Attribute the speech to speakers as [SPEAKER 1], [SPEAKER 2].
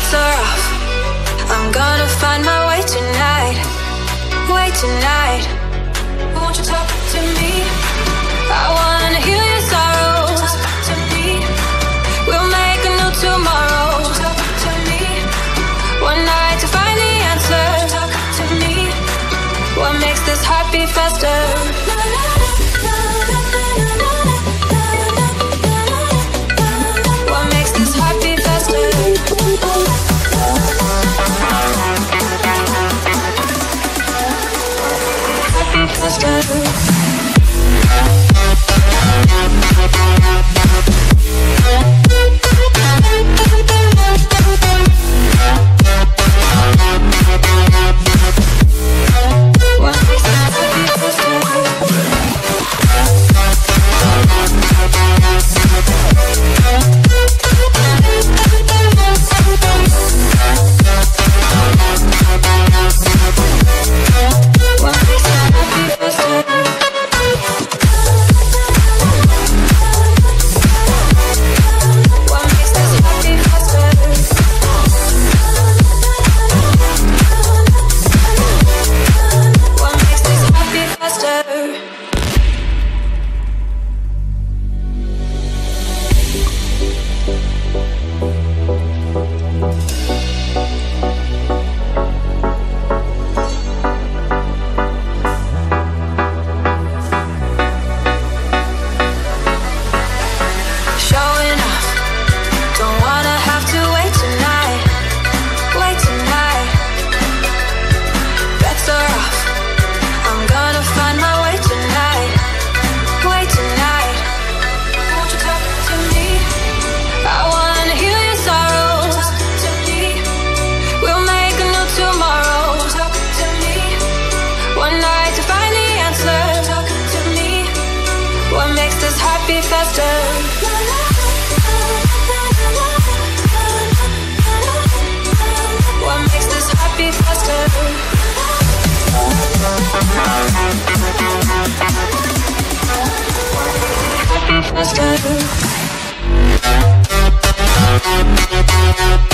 [SPEAKER 1] lights are off. I'm gonna find my way tonight. What makes this heartbeat faster. What makes this heartbeat faster? What makes this heartbeat faster?